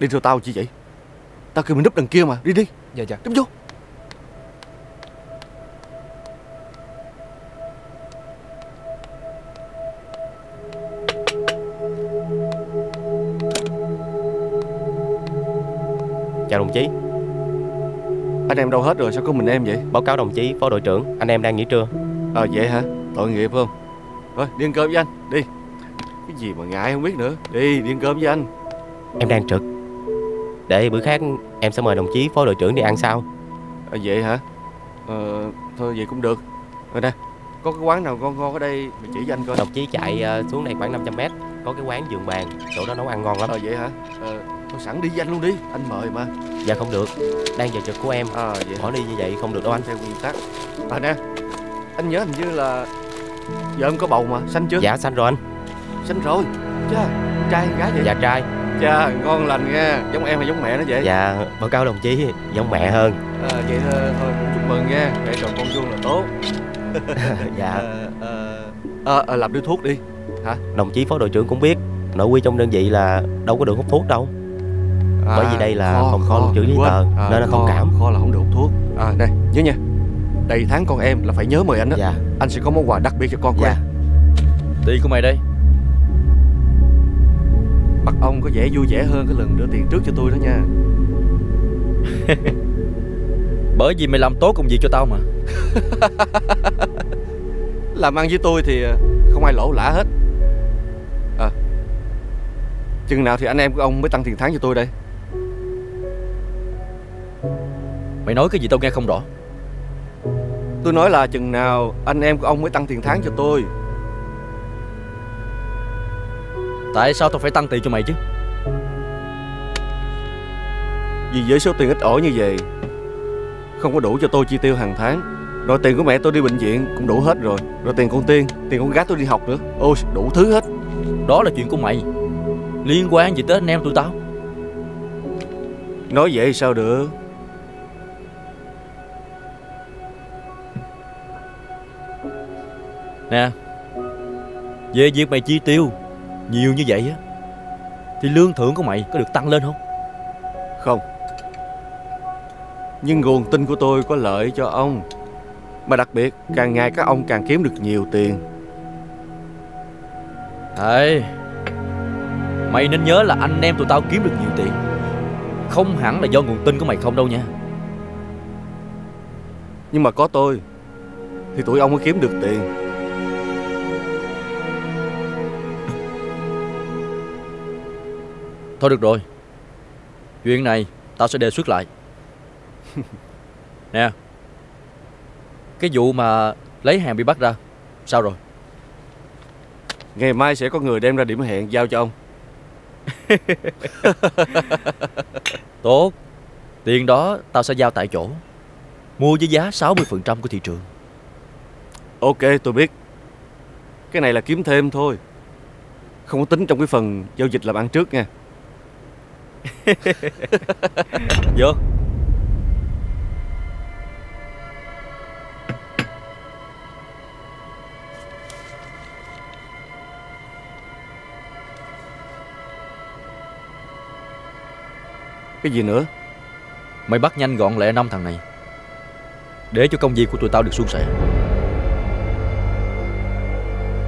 Đi theo tao chi vậy. Tao kêu mày núp đằng kia mà Đi đi. Dạ dạ. Núp vô. Chào đồng chí. Anh em đâu hết rồi sao có mình em vậy? Báo cáo đồng chí phó đội trưởng Anh em đang nghỉ trưa. Ờ vậy hả? Tội nghiệp không? Thôi đi ăn cơm với anh. Đi. Cái gì mà ngại không biết nữa. Đi đi ăn cơm với anh. Em đang trực Để bữa khác em sẽ mời đồng chí phó đội trưởng đi ăn sao à, Vậy hả? Ờ Thôi vậy cũng được. Rồi nè Có cái quán nào ngon ngon ở đây Mày chỉ cho anh coi. Đồng chí chạy ờ, xuống đây khoảng 500 mét. Có cái quán giường bàn Chỗ đó nấu ăn ngon lắm. Ờ vậy hả? Ờ Thôi sẵn đi với anh luôn đi Anh mời mà. Dạ không được. Đang giờ trực của em. À vậy Bỏ đi như vậy không được đâu anh. Theo nguyên tắc. À nè Anh nhớ hình như là Vợ em có bầu mà Xanh chưa? Dạ xanh rồi anh. Xanh rồi. Chà Trai gái vậy. Dạ trai Chà ngon lành nha Giống em hay giống mẹ nó vậy? Dạ báo cáo đồng chí Giống mẹ hơn. À, Vậy thôi, thôi chúc mừng nha. Mẹ chồng con vuông là tốt. Dạ. Ờ ờ ờ, ờ, Làm điếu thuốc đi. Đồng chí phó đội trưởng cũng biết Nội quy trong đơn vị là đâu có được hút thuốc đâu. Bởi vì đây là phòng kho lưu trữ giấy tờ, nên là thông kho- cảm. Kho là không được hút thuốc. À đây nhớ nha. Đầy tháng con em là phải nhớ mời anh đó Dạ. Anh sẽ có món quà đặc biệt cho con của Dạ. em. Tiền của mày đây Mặt ông có vẻ vui vẻ hơn cái lần đưa tiền trước cho tôi đó nha. Bởi vì mày làm tốt công việc cho tao mà. Làm ăn với tôi thì ờ, không ai lỗ lã hết. À Chừng nào thì anh em của ông mới tăng tiền tháng cho tôi đây? Mày nói cái gì tao nghe không rõ. Tôi nói là chừng nào anh em của ông mới tăng tiền tháng cho tôi Tại sao tao phải tăng tiền cho mày chứ? Vì với số tiền ít ỏi như vậy Không có đủ cho tôi chi tiêu hàng tháng. Rồi tiền của mẹ tôi đi bệnh viện cũng đủ hết rồi. Rồi tiền con Tiên, tiền con gái tôi đi học nữa. Ôi đủ thứ hết. Đó là chuyện của mày. Liên quan gì tới anh em tụi tao? Nói vậy sao được? Nè Về việc mày chi tiêu Nhiều như vậy á Thì lương thưởng của mày có được tăng lên không? Không. Nhưng nguồn tin của tôi có lợi cho ông. Mà đặc biệt càng ngày các ông càng kiếm được nhiều tiền. Ê Mày nên nhớ là anh em tụi tao kiếm được nhiều tiền. Không hẳn là do nguồn tin của mày không đâu nha. Nhưng mà có tôi Thì tụi ông mới kiếm được tiền Thôi được rồi. Chuyện này tao sẽ đề xuất lại. Nè. Cái vụ mà lấy hàng bị bắt ra Sao rồi? Ngày mai sẽ có người đem ra điểm hẹn giao cho ông. Tốt. Tiền đó tao sẽ giao tại chỗ. Mua với giá 60% của thị trường. Ok tôi biết. Cái này là kiếm thêm thôi. Không có tính trong cái phần giao dịch làm ăn trước nha Vô. Cái gì nữa? Mày bắt nhanh gọn lẹ năm thằng này. Để cho công việc của tụi tao được suôn sẻ.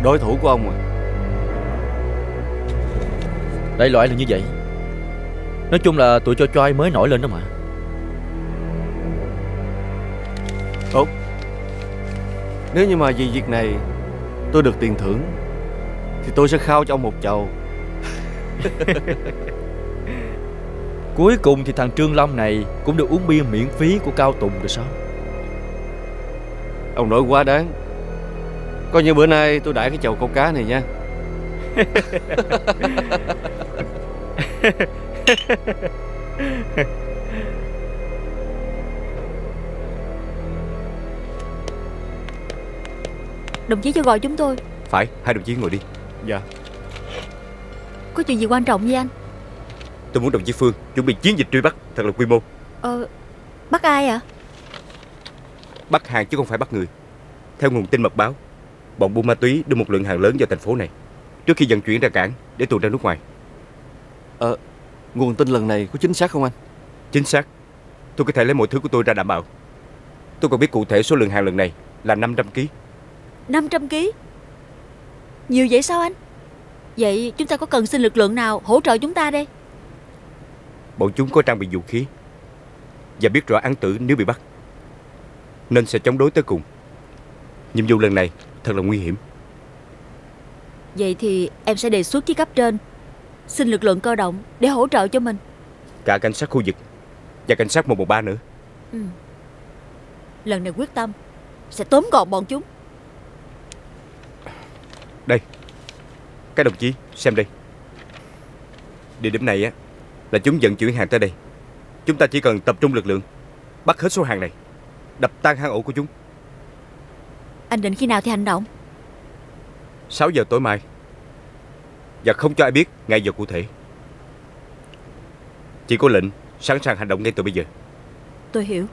Đối thủ của ông à? Đại loại là như vậy Nói chung là tụi cho choi mới nổi lên đó mà. Nếu như mà vì việc này Tôi được tiền thưởng Thì tôi sẽ khao cho ông một chầu. Cuối cùng thì thằng Trương Long này Cũng được uống bia miễn phí của Cao Tùng rồi sao? Ông nói quá đáng. Coi như bữa nay tôi đãi cái chầu câu cá này nha Đồng chí cho gọi chúng tôi. Phải, hai đồng chí ngồi đi. Dạ. Có chuyện gì quan trọng vậy anh? Tôi muốn đồng chí Phương chuẩn bị chiến dịch truy bắt thật là quy mô. Ờ Bắt ai ạ? Bắt hàng chứ không phải bắt người. Theo nguồn tin mật báo Bọn buôn ma túy đưa một lượng hàng lớn vào thành phố này Trước khi vận chuyển ra cảng để tuồn ra nước ngoài Nguồn tin lần này có chính xác không anh? Chính xác. Tôi có thể lấy mọi thứ của tôi ra đảm bảo. Tôi còn biết cụ thể số lượng hàng lần này là 500 kg 500 kg Nhiều vậy sao anh? Vậy chúng ta có cần xin lực lượng nào hỗ trợ chúng ta đây? Bọn chúng có trang bị vũ khí Và biết rõ án tử nếu bị bắt Nên sẽ chống đối tới cùng. Nhiệm vụ lần này thật là nguy hiểm. Vậy thì em sẽ đề xuất với cấp trên Xin lực lượng cơ động để hỗ trợ cho mình. Cả cảnh sát khu vực Và cảnh sát 113 nữa. Ừ. Lần này quyết tâm Sẽ tóm gọn bọn chúng. Đây. Các đồng chí xem đây. Địa điểm này á Là chúng vận chuyển hàng tới đây. Chúng ta chỉ cần tập trung lực lượng Bắt hết số hàng này Đập tan hang ổ của chúng. Anh định khi nào thì hành động? 6 giờ tối mai Và không cho ai biết ngày giờ cụ thể. Chỉ có lệnh sẵn sàng hành động ngay từ bây giờ. Tôi hiểu.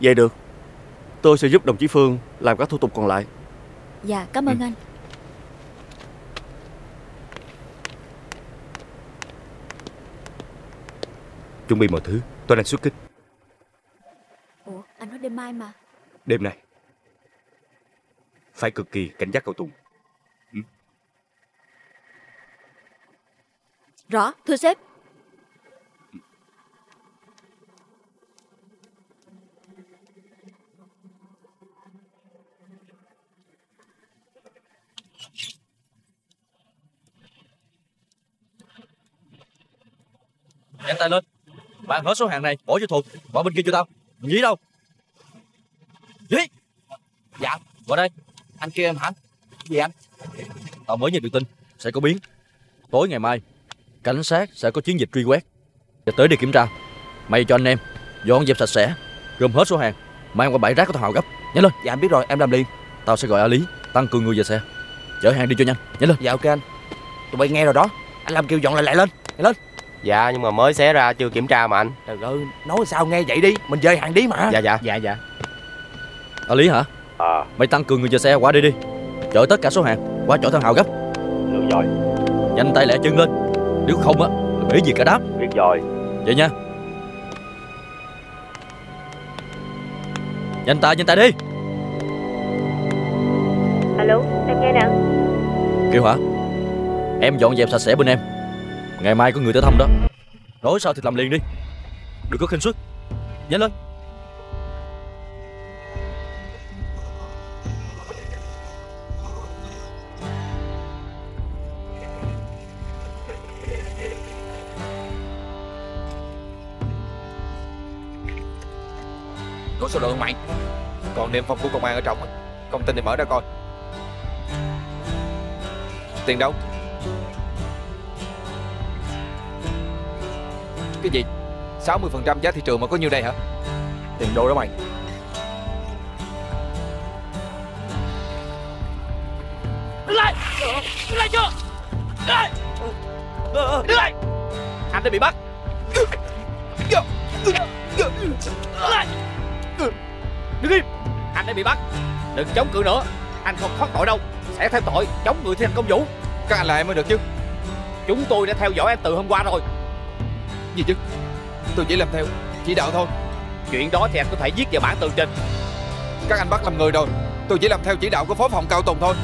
Vậy được. Tôi sẽ giúp đồng chí Phương làm các thủ tục còn lại. Dạ cảm ơn anh. Chuẩn bị mọi thứ. Tôi đang xuất kích. Ủa anh nói đêm mai mà. Đêm nay. Phải cực kỳ cảnh giác cầu tùng Rõ, thưa sếp. Nhanh tay lên. Bạn hết số hàng này, Bỏ cho thuộc Bỏ bên kia cho tao. Nhí đâu. Nhí. Dạ Vào đây. Anh kêu em hả? Gì anh? Tao mới nhận được tin. Sẽ có biến. Tối ngày mai. Cảnh sát sẽ có chiến dịch truy quét. Và tới đi kiểm tra. Mày cho anh em Dọn dẹp sạch sẽ Gom hết số hàng Mang qua bãi rác của tao hào gấp. Nhanh lên. Dạ anh biết rồi em làm liền. Tao sẽ gọi A Lý Tăng cường người về xe. Chở hàng đi cho nhanh. Nhanh lên. Dạ ok anh. Tụi bay nghe rồi đó. Anh làm kêu dọn lại lại lên. Nhanh lên. Dạ nhưng mà mới xé ra chưa kiểm tra mà anh. Trời ơi Nói sao nghe vậy đi? Mình dời hàng đi mà. Dạ dạ. Dạ dạ. A Lý hả? À. Mày tăng cường người về xe qua đây đi. Chở tất cả số hàng Qua chỗ thằng Hào gấp. Được rồi. Nhanh tay lẹ chân lên Nếu không á là bể gì cả đám. Biết rồi Vậy nha. Nhanh tay nhanh tay đi. Alo em nghe nè. Kiều hả? Em dọn dẹp sạch sẽ bên em. Ngày mai có người tới thăm đó. Nói sao thì làm liền đi. Đừng có khinh suất. Nhanh lên Còn phòng của công an ở trong á. Công tin thì mở ra coi. Tiền đâu? Cái gì? 60% giá thị trường mà có nhiêu đây hả? Tiền đâu đó mày. Đứng lại! Đứng lại chưa? Đứng lại! Đứng lại! Anh đã bị bắt. Anh đã bị bắt. Đừng chống cự nữa. Anh không thoát tội đâu. Sẽ thêm tội chống người thi hành công vụ. Các anh là em mới được chứ? Chúng tôi đã theo dõi anh từ hôm qua rồi. Gì chứ? Tôi chỉ làm theo Chỉ đạo thôi. Chuyện đó thì anh có thể viết vào bản tường trình Các anh bắt làm người rồi. Tôi chỉ làm theo chỉ đạo của phó phòng Cao Tùng thôi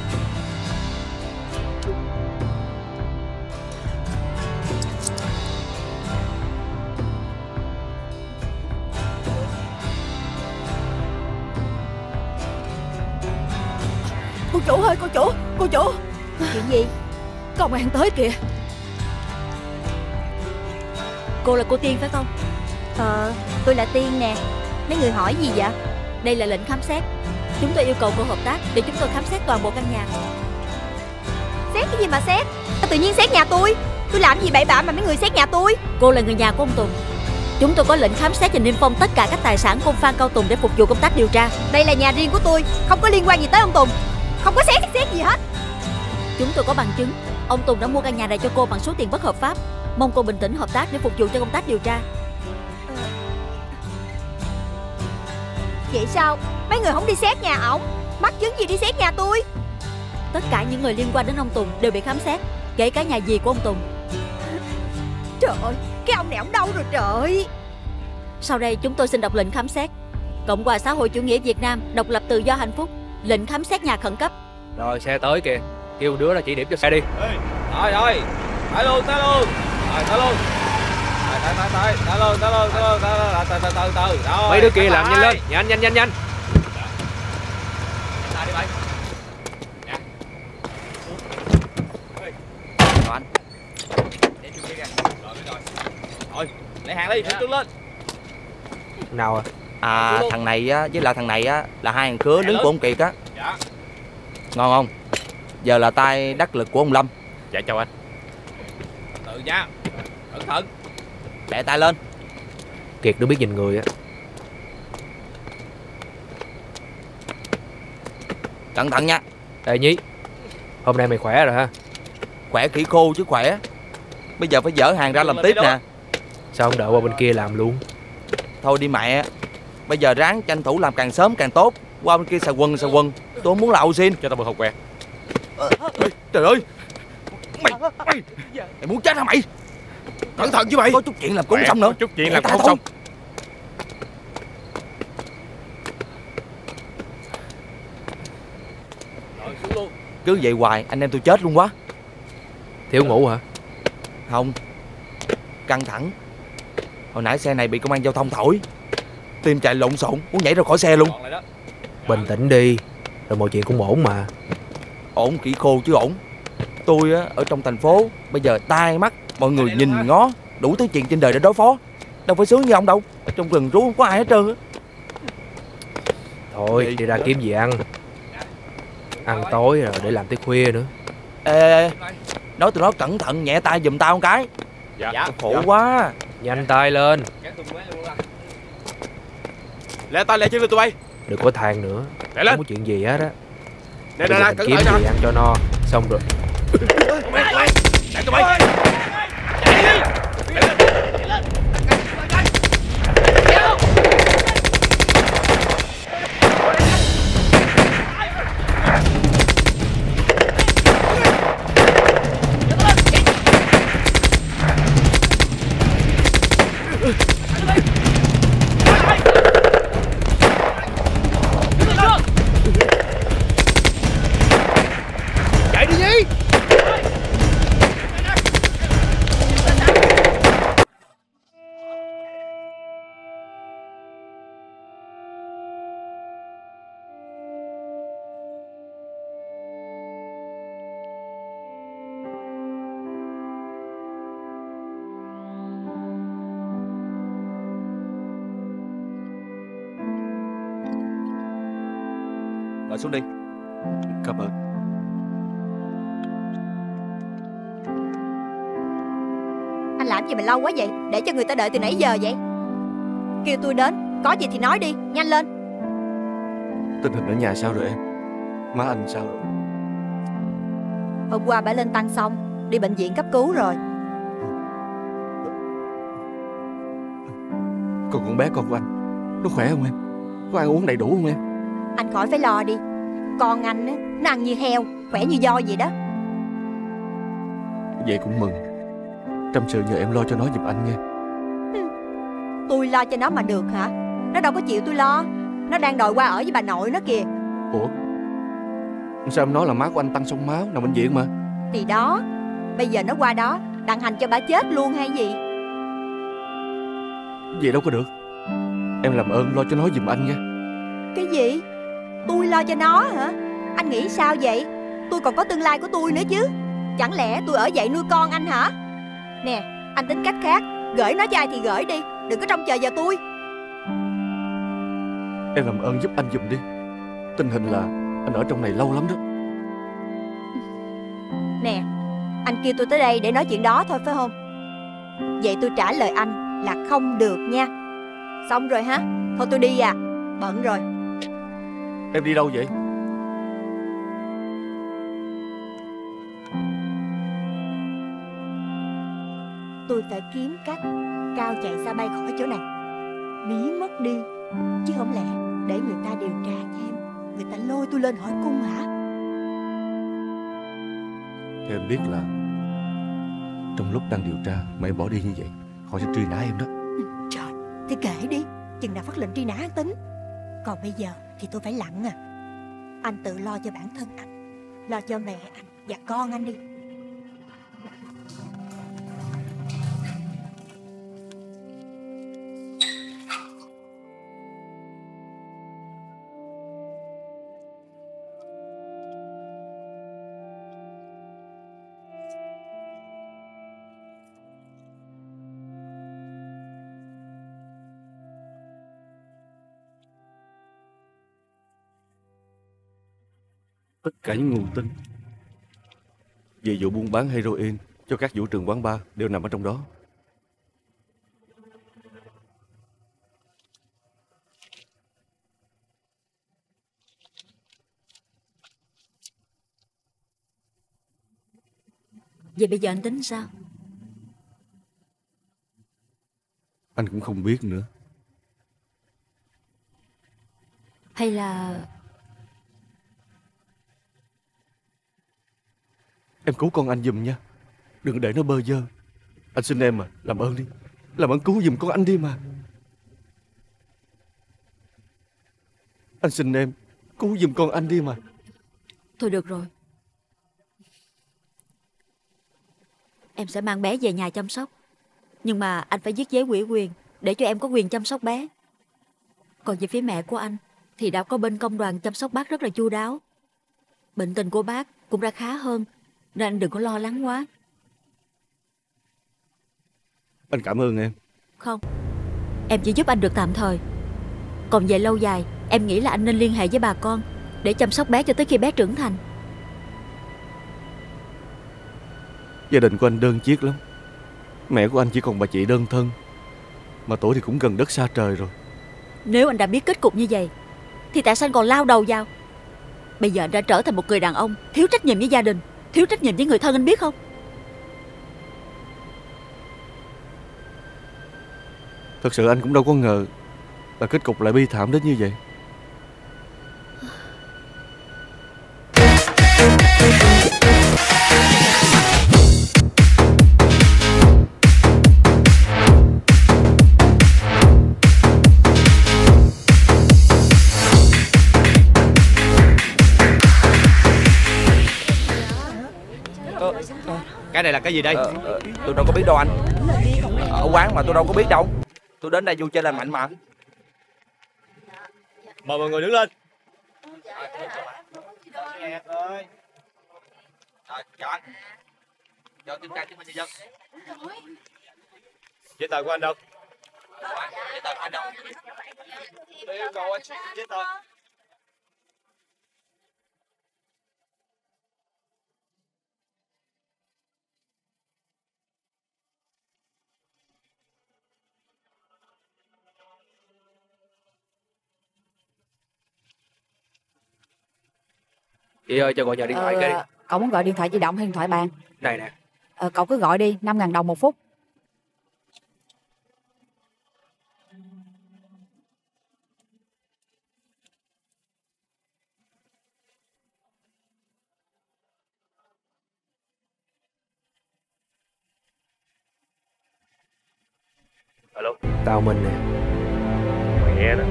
Công an tới kìa. Cô là cô Tiên phải không? Ờ tôi là Tiên nè. Mấy người hỏi gì vậy? Đây là lệnh khám xét. Chúng tôi yêu cầu cô hợp tác Để chúng tôi khám xét toàn bộ căn nhà. Xét cái gì mà xét? Tự nhiên xét nhà tôi. Tôi làm gì bậy bạ mà mấy người xét nhà tôi? Cô là người nhà của ông Tùng. Chúng tôi có lệnh khám xét và niêm phong tất cả các tài sản của ông Phan Cao Tùng để phục vụ công tác điều tra. Đây là nhà riêng của tôi. Không có liên quan gì tới ông Tùng. Không có xét xét gì hết. Chúng tôi có bằng chứng Ông Tùng đã mua căn nhà này cho cô bằng số tiền bất hợp pháp. Mong cô bình tĩnh hợp tác để phục vụ cho công tác điều tra. Vậy sao? Mấy người không đi xét nhà ổng? Bắt chứng gì đi xét nhà tôi? Tất cả những người liên quan đến ông Tùng đều bị khám xét Kể cả nhà dì của ông Tùng. Trời ơi Cái ông này ông đâu rồi trời? Sau đây chúng tôi xin đọc lệnh khám xét. Cộng hòa xã hội chủ nghĩa Việt Nam Độc lập tự do hạnh phúc Lệnh khám xét nhà khẩn cấp. Rồi xe tới kìa Kêu đứa ra chỉ điểm cho xe đi. Rồi rồi Tới luôn tới luôn. Rồi tới luôn. Rồi tới tới tới Tới luôn tới luôn tới luôn tới từ từ từ từ. Rồi Mấy đứa kia làm nhanh lên. Nhanh nhanh nhanh nhanh. Rồi lấy hàng đi lên. Nào à? À thằng này á với lại thằng này á là hai thằng khứa đứng của ông Kiệt á. Dạ. Ngon không? Giờ là tay đắc lực của ông Lâm. Dạ chào anh Tự nha Cẩn thận Đẻ tay lên. Kiệt đừng biết nhìn người á Cẩn thận nha. Ê Nhí Hôm nay mày khỏe rồi ha Khỏe khỉ khô chứ khỏe. Bây giờ phải dỡ hàng ra làm tiếp nè. Sao không đợi qua bên kia làm luôn Thôi đi mẹ. Bây giờ ráng tranh thủ làm càng sớm càng tốt. Qua bên kia xà quần xà quần. Tôi không muốn lậu xin. Cho tao một hộp quẹt Trời ơi. Mày mày mày muốn chết hả mày? Cẩn thận chứ mày. Có chút chuyện làm cũng xong nữa. Chút chuyện làm cũng xong Rồi xuống luôn Cứ vậy hoài anh em tôi chết luôn quá. Thiếu ngủ hả? Không. Căng thẳng. Hồi nãy xe này bị công an giao thông thổi. Tim chạy lộn xộn Muốn nhảy ra khỏi xe luôn. Bình tĩnh đi Rồi mọi chuyện cũng ổn mà Ổn kỹ khô chứ ổn. Tôi á ở trong thành phố Bây giờ tai mắt Mọi người nhìn ngó Đủ thứ chuyện trên đời để đối phó. Đâu phải sướng như ông đâu Trong rừng rú không có ai hết trơn á. Thôi đi ra kiếm gì ăn? Ăn tối rồi để làm tới khuya nữa. Ê, ê, ê Nói tụi nó cẩn thận nhẹ tay giùm tao một cái. Dạ. Khổ quá. Nhanh tay lên. Lẹ tay lẹ chân lên tụi bay. Đừng có than nữa. Lẹ lên. Không có chuyện gì hết á Nè nè nè cẩn kiếm thận nè ăn cho no. Xong rồi. Nè tụi bay Xuống đi. Cảm ơn. Anh làm gì mà lâu quá vậy? Để cho người ta đợi từ nãy giờ vậy. Kêu tôi đến Có gì thì nói đi Nhanh lên. Tình hình ở nhà sao rồi em? Má anh sao rồi? Hôm qua bà lên tăng xong Đi bệnh viện cấp cứu rồi. Còn con bé con của anh Nó khỏe không em? Có ăn uống đầy đủ không em? Anh khỏi phải lo đi Con anh á, nó ăn như heo Khỏe như voi vậy đó. Vậy cũng mừng. Trăm sự nhờ em lo cho nó giùm anh nghe. Tôi lo cho nó mà được hả? Nó đâu có chịu tôi lo. Nó đang đòi qua ở với bà nội nó kìa. Ủa? Sao em nói là má của anh tăng sông máu Nằm bệnh viện mà. Thì đó Bây giờ nó qua đó Đặng hành cho bà chết luôn hay gì? Vậy đâu có được. Em làm ơn lo cho nó giùm anh nha Cái gì Tôi lo cho nó hả? Anh nghĩ sao vậy? Tôi còn có tương lai của tôi nữa chứ. Chẳng lẽ tôi ở vậy nuôi con anh hả? Nè anh tính cách khác. Gửi nó cho ai thì gửi đi. Đừng có trông chờ vào tôi. Em làm ơn giúp anh giùm đi. Tình hình là anh ở trong này lâu lắm đó. Nè Anh kêu tôi tới đây để nói chuyện đó thôi phải không? Vậy tôi trả lời anh là không được nha. Xong rồi hả Thôi tôi đi à. Bận rồi Em đi đâu vậy? Tôi phải kiếm cách Cao chạy xa bay khỏi chỗ này. Bí mất đi Chứ không lẽ để người ta điều tra cho em Người ta lôi tôi lên hỏi cung hả? Theo em biết là trong lúc đang điều tra mà em bỏ đi như vậy Họ sẽ truy nã em đó. Trời, thì kể đi Chừng nào phát lệnh truy nã hắn tính. Còn bây giờ thì tôi phải lặng à. Anh tự lo cho bản thân anh, Lo cho mẹ anh và con anh đi. Tất cả những nguồn tin. Về vụ buôn bán heroin Cho các vũ trường quán bar Đều nằm ở trong đó. Vậy bây giờ anh tính sao? Anh cũng không biết nữa. Hay là Em cứu con anh giùm nha. Đừng để nó bơ vơ. Anh xin em mà, Làm ơn đi. Làm ơn cứu giùm con anh đi mà. Anh xin em Cứu giùm con anh đi mà. Thôi được rồi. Em sẽ mang bé về nhà chăm sóc. Nhưng mà anh phải viết giấy ủy quyền Để cho em có quyền chăm sóc bé. Còn về phía mẹ của anh Thì đã có bên công đoàn chăm sóc bác rất là chu đáo. Bệnh tình của bác cũng đã khá hơn. Nên anh đừng có lo lắng quá. Anh cảm ơn em. Không. Em chỉ giúp anh được tạm thời. Còn về lâu dài Em nghĩ là anh nên liên hệ với bà con Để chăm sóc bé cho tới khi bé trưởng thành. Gia đình của anh đơn chiếc lắm. Mẹ của anh chỉ còn bà chị đơn thân. Mà tuổi thì cũng gần đất xa trời rồi. Nếu anh đã biết kết cục như vậy Thì tại sao anh còn lao đầu vào? Bây giờ anh đã trở thành một người đàn ông Thiếu trách nhiệm với gia đình Thiếu trách nhiệm với người thân, anh biết không? Thật sự anh cũng đâu có ngờ Là kết cục lại bi thảm đến như vậy. Là cái gì đây? Ờ, ờ, Tôi đâu có biết đâu anh. Ở quán mà tôi đâu có biết đâu. Tôi đến đây vui chơi lành mạnh mà. Mời mọi người đứng lên. Giấy tờ của anh đâu? Giấy tờ của anh đâu? Tôi yêu cầu anh giấy tờ Chị ơi cho gọi nhờ điện thoại ờ, cái đi. Cậu muốn gọi điện thoại di động hay điện thoại bàn? Này nè. Ờ, Cậu cứ gọi đi 5.000 đồng một phút. Alo. Tao Minh nè. Mày nghe đó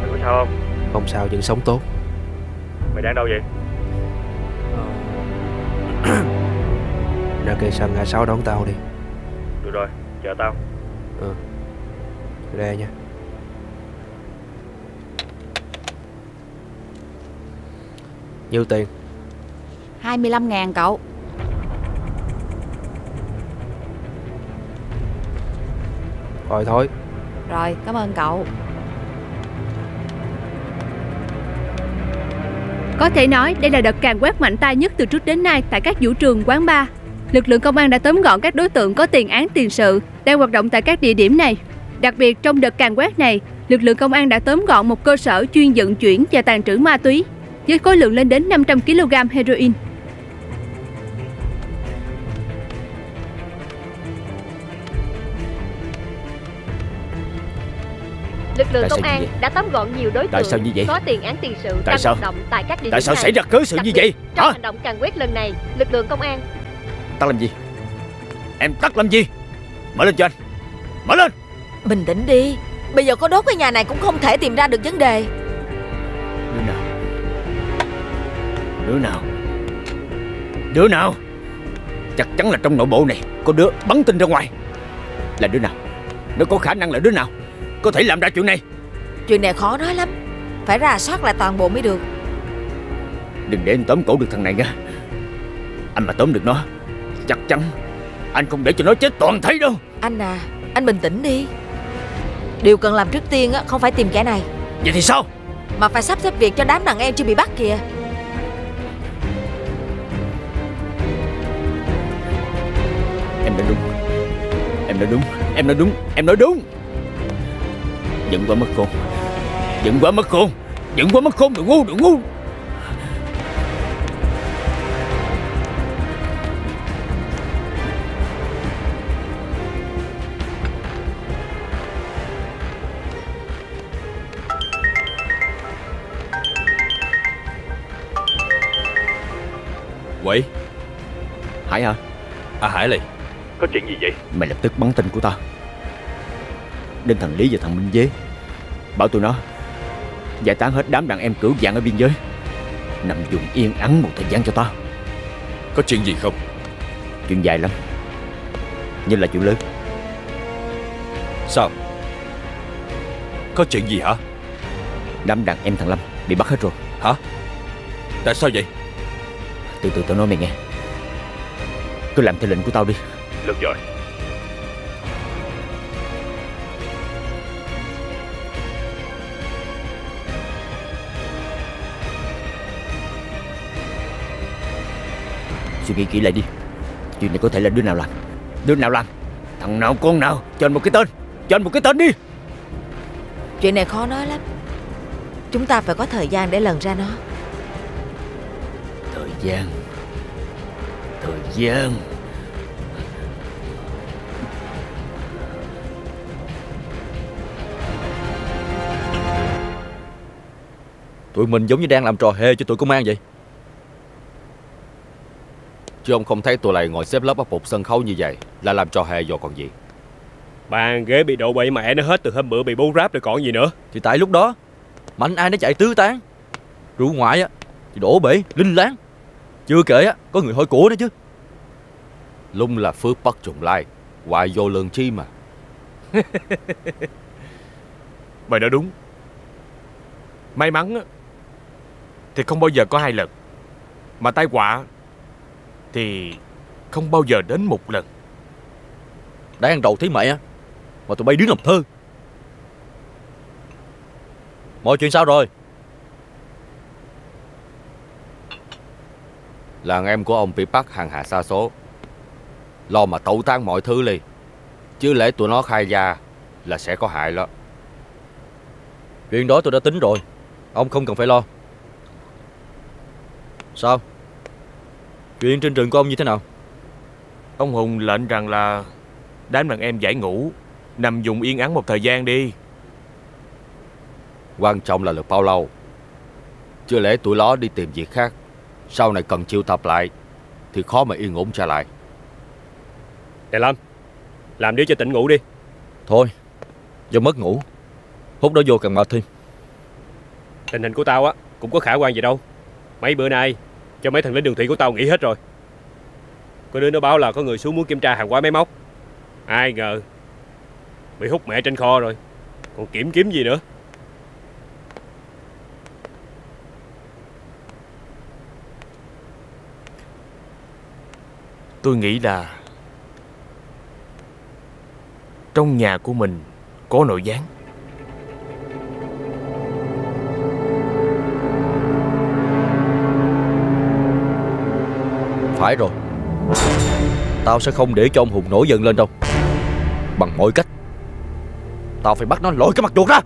Mày có sao không? Không sao vẫn sống tốt. Mày đang đâu vậy Ra cây xăng ngã sáu đón tao đi. Được rồi chờ tao. Ừ. Ra nha. Nhiêu tiền? 25 ngàn cậu. Rồi thôi. Rồi cảm ơn cậu. Có thể nói đây là đợt càng quét mạnh tay nhất từ trước đến nay tại các vũ trường quán bar. Lực lượng công an đã tóm gọn các đối tượng có tiền án tiền sự đang hoạt động tại các địa điểm này. Đặc biệt trong đợt càng quét này, lực lượng công an đã tóm gọn một cơ sở chuyên vận chuyển và tàn trữ ma túy với khối lượng lên đến 500 kg heroin. Lực lượng Tại công an đã tóm gọn nhiều đối Tại tượng sao như vậy? có tiền án tiền sự Tại đang sao? hoạt động tại các địa Tại điểm sao này. xảy ra cớ sự Đặc như vậy? Trong Hả? hành động càng quét lần này, lực lượng công an Tao làm gì? Em tắt làm gì? Mở lên cho anh. Mở lên. Bình tĩnh đi. Bây giờ có đốt cái nhà này cũng không thể tìm ra được vấn đề. Đứa nào? Đứa nào? Đứa nào? Chắc chắn là trong nội bộ này Có đứa bắn tin ra ngoài. Là đứa nào? Nó có khả năng là đứa nào? Có thể làm ra chuyện này. Chuyện này khó nói lắm. Phải ra soát lại toàn bộ mới được. Đừng để anh tóm cổ được thằng này nha. Anh mà tóm được nó Chắc chắn. Anh không để cho nó chết toàn thấy đâu. Anh à Anh bình tĩnh đi. Điều cần làm trước tiên á không phải tìm kẻ này. Vậy thì sao? Mà phải sắp xếp việc cho đám đàn em chưa bị bắt kìa. Em nói đúng. Em nói đúng. Em nói đúng. Em nói đúng. Giận quá mất khôn. Giận quá mất khôn. Giận quá mất khôn Đừng ngu Đừng ngu Hải hả? À Hải liền Có chuyện gì vậy? Mày lập tức bắn tin của tao. Đến thằng Lý và thằng Minh Dế Bảo tụi nó Giải tán hết đám đàn em cửu dạng ở biên giới. Nằm dùng yên ắng một thời gian cho tao. Có chuyện gì không? Chuyện dài lắm. Nhưng là chuyện lớn. Sao? Có chuyện gì hả? Đám đàn em thằng Lâm bị bắt hết rồi. Hả? Tại sao vậy? Từ từ tao nói mày nghe Cứ làm theo lệnh của tao đi. Được rồi. Suy nghĩ kỹ lại đi. Chuyện này có thể là đứa nào làm? Đứa nào làm? Thằng nào con nào? Cho anh một cái tên. Cho anh một cái tên đi. Chuyện này khó nói lắm. Chúng ta phải có thời gian để lần ra nó. Thời gian Thời gian Tụi mình giống như đang làm trò hề cho tụi công an vậy. Chứ ông không thấy tụi này ngồi xếp lớp bắt một sân khấu như vậy Là làm trò hề rồi còn gì? Bàn ghế bị đổ bậy mẹ nó hết từ hôm bữa bị bố ráp rồi còn gì nữa. Thì tại lúc đó Mạnh ai nó chạy tứ tán. Rượu ngoại á Thì đổ bể linh láng. Chưa kể á Có người hôi của nữa chứ Lung là phước bất trùng lai. Hoài vô lường chi mà. Mày nói đúng. May mắn á, Thì không bao giờ có hai lần. Mà tai họa Thì không bao giờ đến một lần. Đang đầu thấy mẹ Mà tụi bay đứng làm thơ. Mọi chuyện sao rồi? Làng em của ông bị bắt hàng hạ xa số Lo mà tẩu tán mọi thứ đi. Chứ lẽ tụi nó khai ra Là sẽ có hại đó Chuyện đó tôi đã tính rồi. Ông không cần phải lo. Sao? Chuyện trên rừng của ông như thế nào? Ông Hùng lệnh rằng là Đám đàn em giải ngũ Nằm dùng yên ắng một thời gian đi. Quan trọng là được bao lâu? Chưa lẽ tụi nó đi tìm việc khác Sau này cần chịu tập lại Thì khó mà yên ổn trở lại Đại Lâm Làm đi cho tỉnh ngủ đi. Thôi Do mất ngủ. Hút đó vô càng mệt thêm. Tình hình của tao á Cũng có khả quan gì đâu. Mấy bữa nay Cho mấy thằng lính đường thủy của tao nghỉ hết rồi. Có đứa nó báo là có người xuống muốn kiểm tra hàng hóa máy móc. Ai ngờ Bị hút mẹ trên kho rồi. Còn kiểm kiếm gì nữa? Tôi nghĩ là trong nhà của mình Có nội gián. Phải rồi. Tao sẽ không để cho ông Hùng nổi giận lên đâu. Bằng mọi cách, Tao phải bắt nó lội cái mặt chuột ra.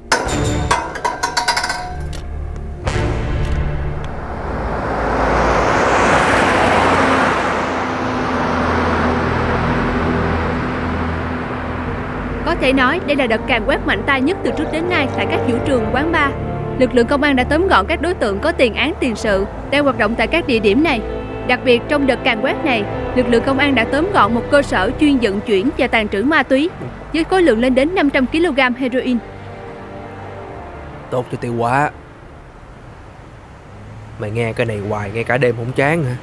Thể nói đây là đợt càng quét mạnh tay nhất từ trước đến nay tại các vũ trường quán bar. Lực lượng công an đã tóm gọn các đối tượng có tiền án tiền sự đang hoạt động tại các địa điểm này. Đặc biệt trong đợt càn quét này, lực lượng công an đã tóm gọn một cơ sở chuyên vận chuyển và tàn trữ ma túy với khối lượng lên đến 500 kg heroin. Tốt cho tiêu hóa Mày nghe cái này hoài nghe cả đêm không chán hả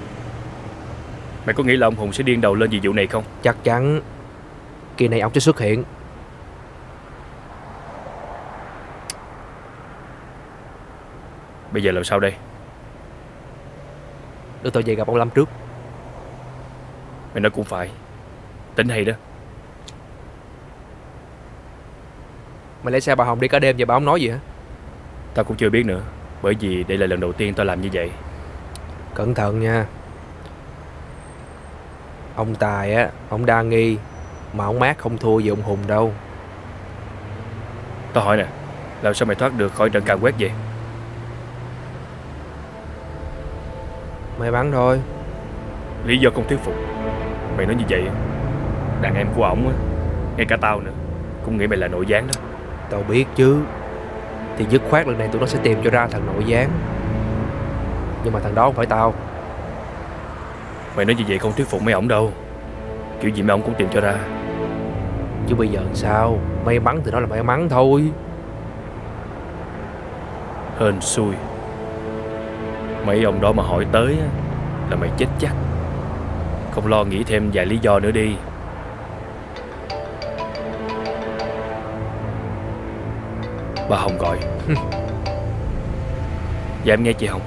Mày có nghĩ là ông Hùng sẽ điên đầu lên vì vụ này không Chắc chắn Kỳ này ông sẽ xuất hiện Bây giờ làm sao đây? Đưa tôi về gặp ông Lâm trước. Mày nói cũng phải. Tính hay đó. Mày lấy xe bà Hồng đi cả đêm và bà không nói gì hả? Tao cũng chưa biết nữa Bởi vì đây là lần đầu tiên tao làm như vậy. Cẩn thận nha. Ông Tài á Ông đa nghi Mà ông Mát không thua gì ông Hùng đâu. Tao hỏi nè Làm sao mày thoát được khỏi trận càn quét vậy May mắn thôi. Lý do không thuyết phục. Mày nói như vậy Đàn em của ổng á Ngay cả tao nữa Cũng nghĩ mày là nội gián đó. Tao biết chứ. Thì dứt khoát lần này tụi nó sẽ tìm cho ra thằng nội gián. Nhưng mà thằng đó không phải tao. Mày nói như vậy không thuyết phục mấy ổng đâu. Kiểu gì mấy ổng cũng tìm cho ra. Chứ bây giờ sao? May mắn thì nó là may mắn thôi. Hên xui Mấy ông đó mà hỏi tới á, Là mày chết chắc Không lo nghĩ thêm vài lý do nữa đi Bà Hồng gọi Dạ em nghe chị Hồng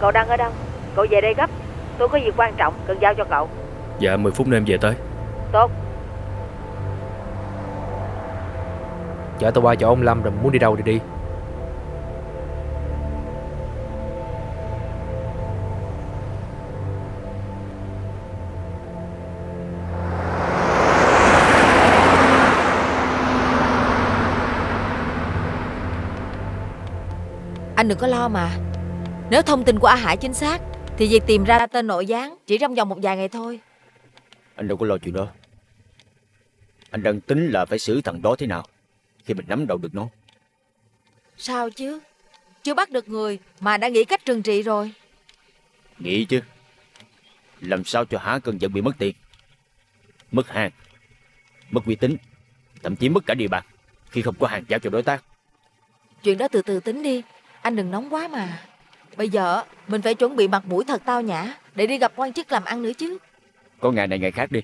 Cậu đang ở đâu? Cậu về đây gấp. Tôi có việc quan trọng cần giao cho cậu. Dạ 10 phút nữa em về tới Tốt. Chở tao qua chỗ ông Lâm rồi muốn đi đâu thì đi Anh đừng có lo mà. Nếu thông tin của A Hải chính xác Thì việc tìm ra tên nội gián Chỉ trong vòng một vài ngày thôi. Anh đâu có lo chuyện đó. Anh đang tính là phải xử thằng đó thế nào Khi mình nắm đầu được nó. Sao chứ? Chưa bắt được người Mà đã nghĩ cách trừng trị rồi. Nghĩ chứ. Làm sao cho há cơn giận bị mất tiền Mất hàng Mất uy tín Thậm chí mất cả địa bàn Khi không có hàng giao cho đối tác. Chuyện đó từ từ tính đi Anh đừng nóng quá mà. Bây giờ mình phải chuẩn bị mặt mũi thật tao nhã Để đi gặp quan chức làm ăn nữa chứ. Có ngày này ngày khác đi.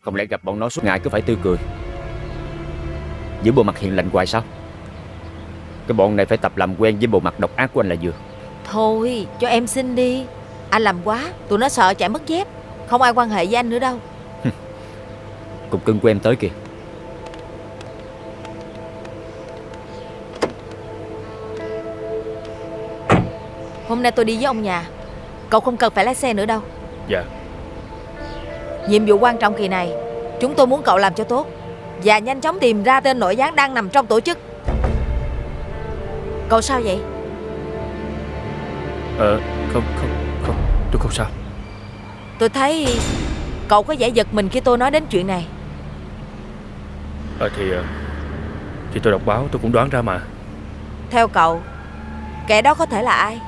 Không lẽ gặp bọn nó suốt ngày cứ phải tươi cười? Giữ bộ mặt hiền lành hoài sao? Cái bọn này phải tập làm quen với bộ mặt độc ác của anh là vừa. Thôi cho em xin đi. Anh làm quá Tụi nó sợ chạy mất dép. Không ai quan hệ với anh nữa đâu. Cục cưng của em tới kìa Hôm nay tôi đi với ông nhà. Cậu không cần phải lái xe nữa đâu. Dạ. Nhiệm vụ quan trọng kỳ này Chúng tôi muốn cậu làm cho tốt Và nhanh chóng tìm ra tên nội gián đang nằm trong tổ chức. Cậu sao vậy? Ờ không không không Tôi không sao. Tôi thấy Cậu có vẻ giật mình khi tôi nói đến chuyện này. Ờ thì ờ, Thì tôi đọc báo tôi cũng đoán ra mà. Theo cậu Kẻ đó có thể là ai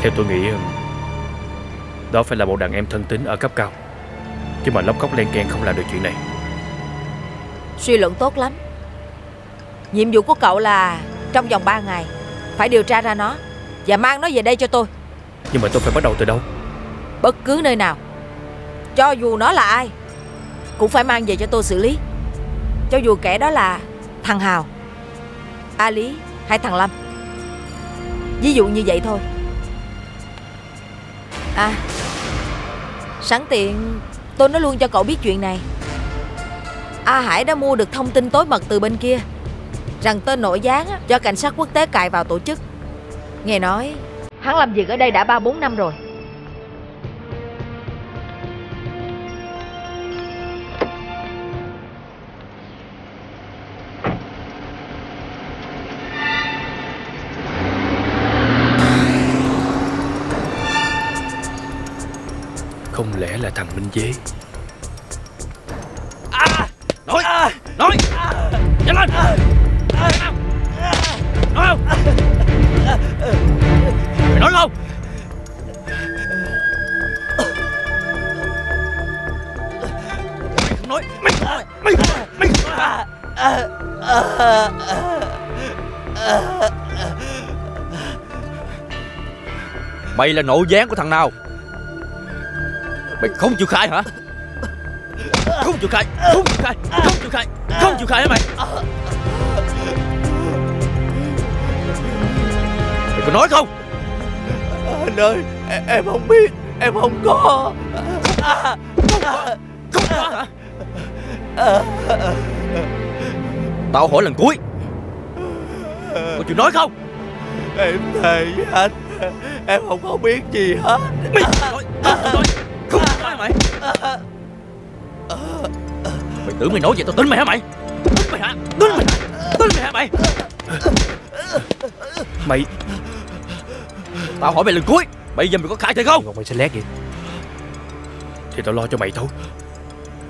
Theo tôi nghĩ Đó phải là một đàn em thân tín ở cấp cao. Chứ mà lóc cóc len keng không làm được chuyện này. Suy luận tốt lắm. Nhiệm vụ của cậu là Trong vòng 3 ngày Phải điều tra ra nó Và mang nó về đây cho tôi. Nhưng mà tôi phải bắt đầu từ đâu? Bất cứ nơi nào. Cho dù nó là ai Cũng phải mang về cho tôi xử lý. Cho dù kẻ đó là Thằng Hào A Lý hay thằng Lâm. Ví dụ như vậy thôi À Sẵn tiện Tôi nói luôn cho cậu biết chuyện này. A Hải đã mua được thông tin tối mật từ bên kia Rằng tên nội gián á, do cảnh sát quốc tế cài vào tổ chức. Nghe nói Hắn làm việc ở đây đã 3-4 năm rồi. là thằng Minh Dế. À, Nói à, Nói. Nhanh lên. À, à, nói không? Mày nói không? Mày không nói. Mày Mày Mày. Mày là nội gián của thằng nào? Mày không chịu khai hả? Không chịu khai Không chịu khai Không chịu khai Không chịu khai hả mày? Mày có nói không? Anh ơi em, không biết Em không có. Không có hả? Tao hỏi lần cuối. Có chịu nói không? Em thề với anh Em không có biết gì hết. Mày nói chịu nói Mày? Mày tưởng mày nói vậy tao tính mày hả mày? Tính mày hả? Tính mày hả? Tính mày hả mày? Mày Tao hỏi mày lần cuối Bây giờ mày có khai thiệt không? Còn mày sẽ lét vậy. Thì tao lo cho mày thôi.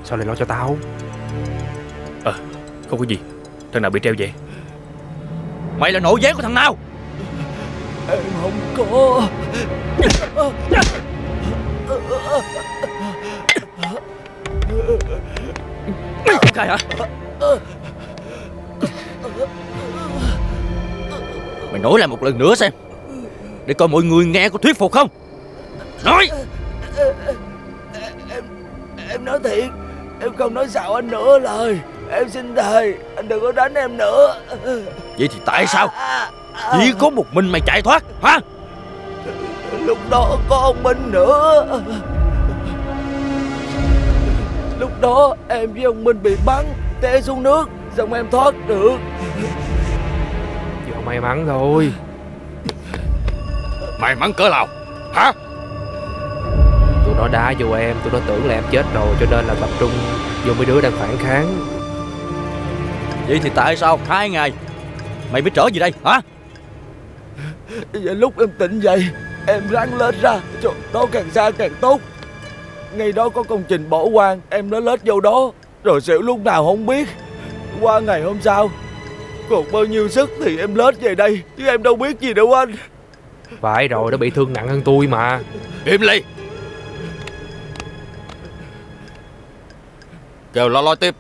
Sao lại lo cho tao? Ờ Không có gì? Thằng nào bị treo vậy Mày là nội gián của thằng nào? Em không có Mày không khai hả? Mày nói lại một lần nữa xem Để coi mọi người nghe có thuyết phục không. Nói. Em em nói thiệt Em không nói xạo anh nữa lời. Em xin thề Anh đừng có đánh em nữa. Vậy thì tại sao? Chỉ có một mình mày chạy thoát hả? Lúc đó có ông Minh nữa Lúc đó em với ông Minh bị bắn Té xuống nước Xong em thoát được. Do may mắn thôi. May mắn cỡ nào? Hả? Tụi nó đá vô em Tụi nó tưởng là em chết rồi Cho nên là tập trung vô mấy đứa đang phản kháng. Vậy thì tại sao hai ngày? Mày mới trở về đây hả? Vậy lúc em tỉnh dậy Em rắn lết ra Chỗ đó càng xa càng tốt Ngày đó có công trình bỏ hoang Em nó lết vô đó. Rồi xỉu lúc nào không biết. Qua ngày hôm sau Còn bao nhiêu sức thì em lết về đây. Chứ em đâu biết gì đâu anh. Phải rồi nó bị thương nặng hơn tôi mà. Im ly Kêu lo lo tiếp.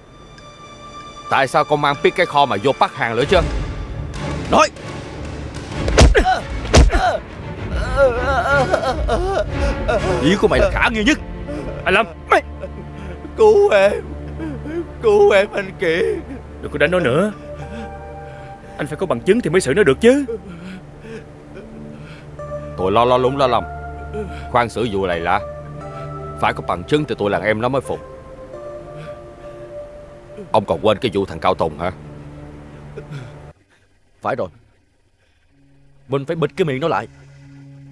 Tại sao công an biết cái kho mà vô bắt hàng nữa chứ? Nói. Ý của mày là khả nghi nhất Anh Lâm Mày. Cứu em. Cứu em anh Kiệt Đừng có đánh nó nữa. Anh phải có bằng chứng thì mới xử nó được chứ. Tôi lo lo lúng lo lòng Khoan xử vụ này là Phải có bằng chứng thì tôi làm em nó mới phục. Ông còn quên cái vụ thằng Cao Tùng hả? Phải rồi. Mình phải bịt cái miệng nó lại.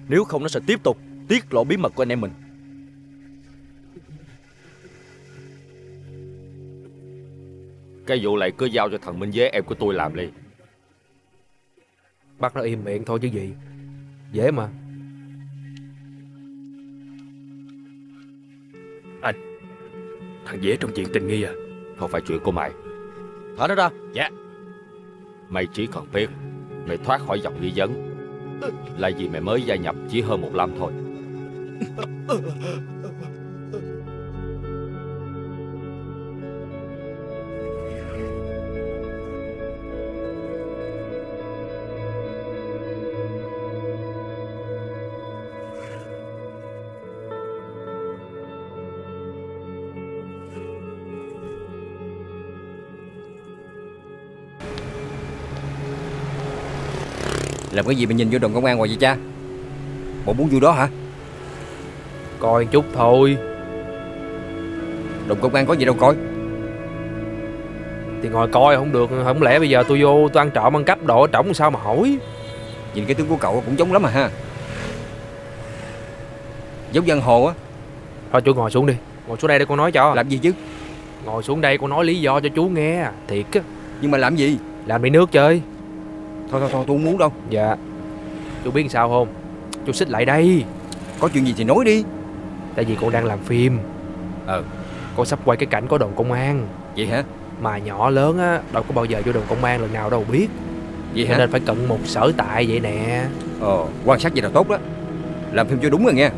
Nếu không nó sẽ tiếp tục tiết lộ bí mật của anh em mình Cái vụ này cứ giao cho thằng Minh với em của tôi làm đi Bắt nó im miệng thôi chứ gì. Dễ mà. Anh Thằng dễ trong chuyện tình nghi à? Không phải chuyện của mày. Thả nó ra. Dạ. Mày chỉ cần biết Mày thoát khỏi dòng nghi vấn. Là vì mày mới gia nhập chỉ hơn một năm thôi Làm cái gì mà nhìn vô đồn công an hoài vậy cha? Bộ muốn vô đó hả? Coi chút thôi. Đồn công an có gì đâu coi. Thì ngồi coi không được. Không lẽ bây giờ tôi vô tôi ăn trộm ăn cắp đồ trỏng sao mà hỏi? Nhìn cái tướng của cậu cũng giống lắm mà ha. Giống dân hồ á. Thôi chú ngồi xuống đi. Ngồi xuống đây để con nói cho. Làm gì chứ? Ngồi xuống đây con nói lý do cho chú nghe. Thiệt á. Nhưng mà làm gì? Làm bị nước chơi Thôi thôi thôi tôi không muốn đâu. Dạ. Chú biết sao không? Chú xích lại đây. Có chuyện gì thì nói đi. Tại vì con đang làm phim. Ờ Con sắp quay cái cảnh có đồn công an. Vậy hả? Mà nhỏ lớn á Đâu có bao giờ vô đồn công an lần nào đâu biết. Vậy Cho hả? nên phải cận một sở tại vậy nè. Ờ quan sát vậy là tốt đó. Làm phim cho đúng rồi nghe